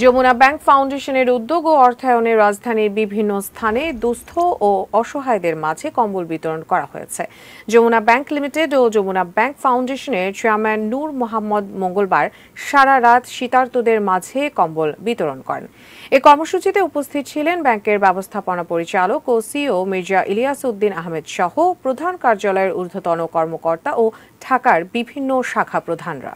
Jamuna bank ফাউন্ডেশনের উদ্যোগ ও অর্থায়নে রাজধানীর বিভিন্ন স্থানে দুস্থ ও অসহায়দের মাঝে কম্বল বিতরণ করা হয়েছে। যমুনা ব্যাংক লিমিটেড ও যমুনা ব্যাংক ফাউন্ডেশনের চেয়ারম্যান নূর মোহাম্মদ মঙ্গলবার সারা রাত শীতার্তদের মাঝে কম্বল বিতরণ করেন। এ কর্মসূচিতে উপস্থিত ছিলেন ব্যাংকের ব্যবস্থাপনা পরিচালক ও সিও মির্জা ইলিয়াস উদ্দিন আহমেদ সহ প্রধান কার্যালয়ের ঊর্ধ্বতন কর্মকর্তা ও ঢাকার বিভিন্ন শাখা প্রধানরা।